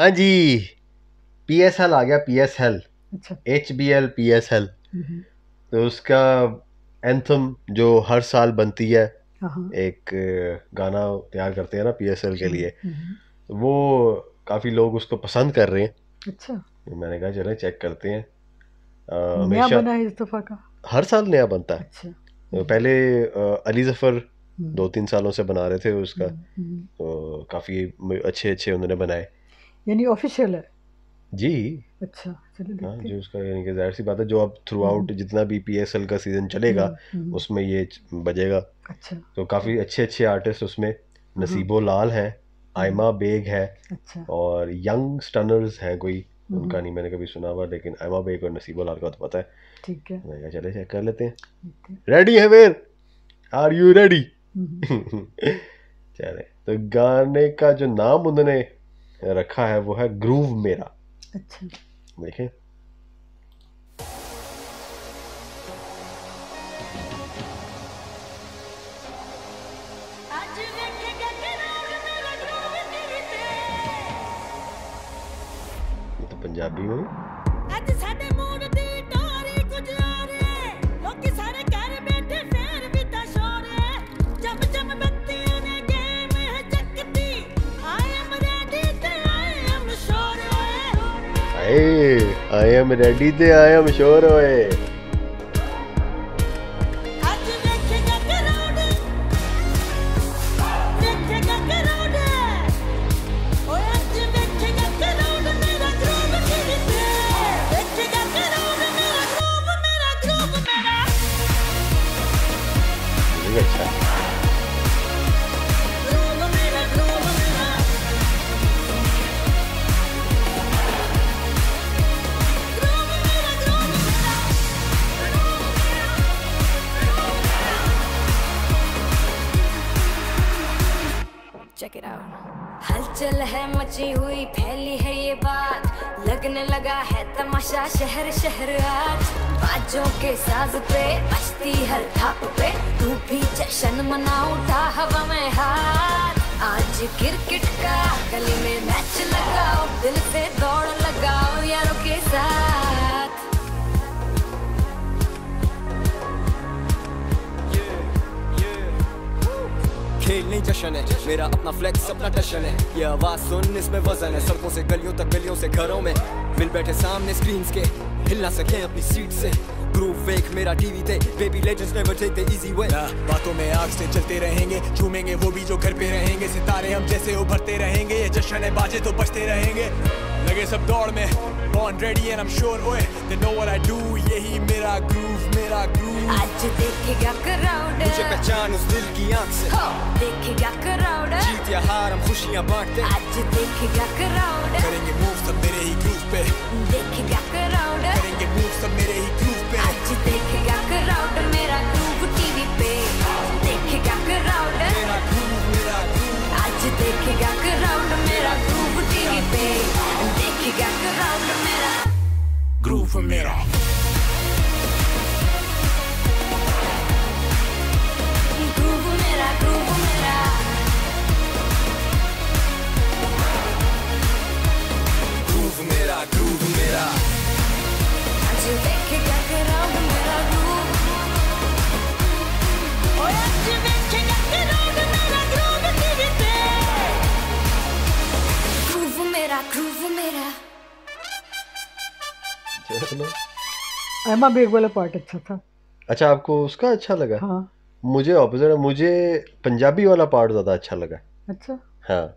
हाँ जी। P S L आ गया P S L H B L P S L हम्म, तो उसका एंथम जो हर साल बनती है हाँ हाँ। एक गाना तैयार करते हैं ना पी एस एल के लिए। हम्म, तो वो काफ़ी लोग उसको पसंद कर रहे हैं। अच्छा। तो मैंने कहा चलें चेक करते हैं। हमेशा बना है इस दफ़ा का? हर साल नया बनता है। अच्छा। तो पहले अली जफ़र हम्म, दो तीन सालों से बना रहे थे उसका। हम्म, हम्म। तो काफ़ी अच्छे अच्छे उन्होंने बनाए। यानी ऑफिशियल है। जी। अच्छा चलो हाँ जो उसका यानी कि ज़ाहिर सी बात है जो अब थ्रू आउट जितना भी पी एस एल का सीज़न चलेगा हम्म, हम्म, उसमें ये बजेगा। अच्छा। तो काफ़ी अच्छे अच्छे आर्टिस्ट उसमें नसीबो लाल हैं आयमा बेग है अच्छा। और यंग स्टनर्स हैं कोई हम्म। उनका नहीं मैंने कभी सुना हुआ लेकिन आयमा बेग और नसीबो लाल का तो पता है। ठीक है। मैंने चले चेक कर लेते हैं। रेडी है। वेर आर यू रेडी हम्म, चले तो गाने का जो नाम उन्होंने रखा है वो है ग्रूव मेरा। अच्छा। देखें। तो पंजाबी हुई एम रेडी थे आई एम हलचल है, मची हुई, फैली है ये बात। लगने लगा है तमाशा, शहर शहर आज। बाजों के साज पे, बजती हर थाप पे। तू भी जश्न मना उठा हवा में हाथ। आज क्रिकेट का गली में मैच लगाओ, दिल नहीं जशन है। मेरा अपना फ्लेक्स अपना टशन है। ये आवाज़ सुन इसमें वज़न है। सड़कों से गलियों तक गलियों से घरों में। मिल बैठे सामने स्क्रीन के। हिल ना सके अपनी सीट से। ग्रूव वेक मेरा टीवी थे। Baby legends never take the easy way बातों में आग से चलते रहेंगे। झूमेंगे वो भी जो घर पे रहेंगे। सितारे हम जैसे उभरते रहेंगे। ये जश्न है बाजे तो बजते रहेंगे। लगे सब दौड़ में। Born ready and I'm sure ओए। They know what I do? यही मेरा groove मेरा groove. आज देखेगा क्राउड मुझे पहचान उस दिल की आँख से। हो देखेगा क्राउड जीत या हार हम खुशियाँ बांटते। आज देखेगा क्राउड करेंगे move सब मेरे ही groove पे। देखेगा क्राउड करेंगे move सब मेरे ही groove पे। आज देखेगा क्राउड मेरा ग्रूव टीवी पे। देखेगा क्राउड मेरा groove मेरा groove आज देखेगा क्राउड मेरा ग्रूव टीवी पे। देखेगा क्राउड मेरा groove मेरा ग्रूव एमा बेग वाला पार्ट अच्छा था। अच्छा आपको उसका अच्छा लगा? हाँ। मुझे ऑपोजिट मुझे पंजाबी वाला पार्ट ज़्यादा अच्छा लगा। अच्छा? हाँ।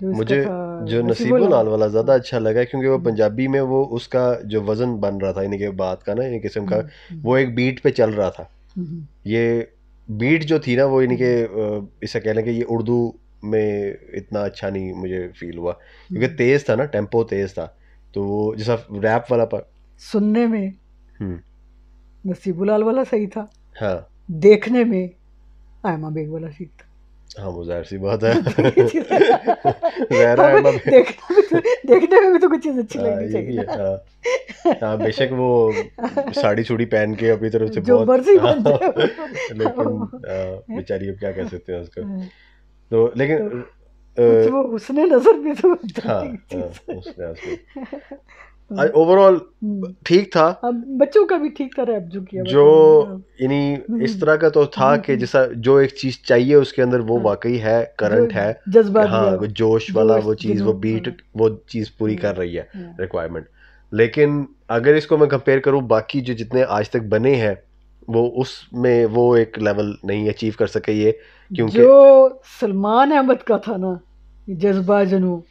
जो मुझे जो नसीबो लाल वाला ज़्यादा। अच्छा लगा क्योंकि वो पंजाबी में वो उसका जो वज़न बन रहा था यानी कि बात का ना एक किस्म का हम्म, वो एक बीट पे चल रहा था। हम्म, ये बीट जो थी ना वो यानी कि इसे कह लें कि ये उर्दू में इतना अच्छा नहीं मुझे फील हुआ। क्योंकि हम्म। तेज़ था ना टेंपो तेज़ था। तो वो जैसा रैप वाला पर सुनने में हम्म, नसीबुलाल वाला सही था। हाँ। देखने में आयमा बेग वाला ठीक था। हाँ वो ज़ाहिर सी बात है। भी- देखने में तो देखने में भी तो कुछ चीज़ अच्छी हाँ, लगनी चाहिए है, हाँ। बेशक वो साड़ी छुड़ी पहन के अपनी तरफ़ से बहुत हाँ, लेकिन बेचारी अब क्या कह सकते हैं उसको। तो लेकिन वो हुस्ने नज़र भी तो हाँ हाँ, उसने उसने। ओवरऑल हम्म। ठीक था बच्चों का भी ठीक था रैप जो किया जो। यानी इस तरह का तो था कि जैसा जो एक चीज़ चाहिए उसके अंदर वो हाँ। वाकई है करंट है जज्बात हाँ वो जोश वाला वो चीज़ वो बीट हाँ। वो चीज़ पूरी हाँ। कर रही है हाँ। रिक्वायरमेंट लेकिन अगर इसको मैं कंपेयर करूँ बाकी जो जितने आज तक बने हैं वो उसमें वो एक लेवल नहीं अचीव कर सके ये क्योंकि जो सलमान अहमद का था ना जज्बा जनू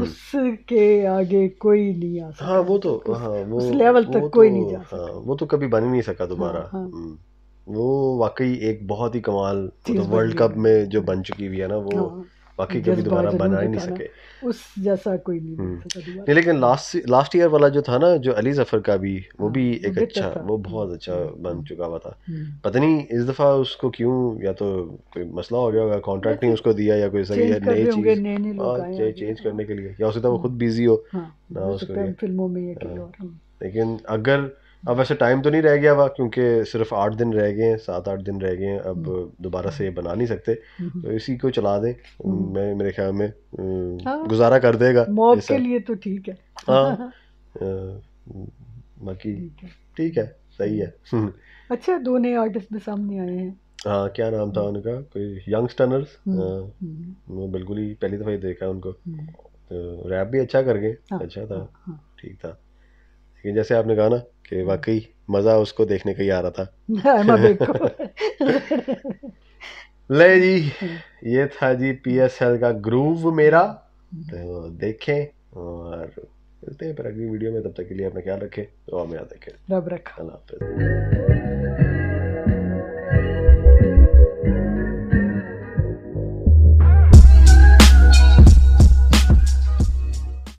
उसके आगे कोई नहीं आ सकता। हाँ वो तो हाँ वो उस लेवल तक कोई तो- नहीं जा हाँ वो तो कभी बन ही नहीं सका दोबारा। हाँ, हाँ। हम्म, वो वाकई एक बहुत ही कमाल मतलब वर्ल्ड कप में जो बन चुकी हुई है ना वो हाँ, वाकई कभी दोबारा बना ही नहीं सके उस जैसा कोई नहीं हम्म। नहीं लेकिन लास्ट लास्ट ईयर वाला जो था ना जो अली ज़फ़र का भी वो हाँ, भी एक अच्छा वो बहुत अच्छा हम्म, बन हम्म। चुका हुआ था हम्म। पता नहीं इस दफ़ा उसको क्यों या तो कोई मसला हो गया होगा कॉन्ट्रैक्ट नहीं उसको दिया या कोई सही चेंज नई चीज़ लोग हाँ। चेंज करने के लिए या हो सकता है वो खुद बिज़ी हो हाँ ना उसको। फ़िल्मों में हम- लेकिन अगर अब वैसे टाइम तो नहीं रह गया हुआ क्योंकि सिर्फ़ आठ दिन रह गए हैं सात आठ दिन रह गए हैं अब दोबारा से बना नहीं सकते। हम्म। तो इसी को चला दें। मैं मेरे ख्याल में हाँ। गुजारा कर देगा ऐसा। के लिए तो ठीक है। हाँ। बाकी ठीक है। सही है। हम्म, अच्छा दो नए आर्टिस्ट भी सामने आए हैं। हाँ क्या नाम था उनका? कोई यंगस्टर्नर्स हम्म, वो बिल्कुल ही पहली दफ़ा ही देखा उनको। हम्म, तो रैप भी अच्छा कर गए। हाँ, अच्छा था। हाँ। ठीक था। लेकिन जैसे आपने कहा ना कि वाकई मज़ा उसको देखने का ही आ रहा था। को ले जी ये था जी पी एस एल का ग्रूव मेरा। तो देखें और मिलते हैं पर अगली वीडियो में तब तक के लिए अपना ख्याल रखें तो हमें याद रखें। रब रखा। अल्लाह हाफिज़।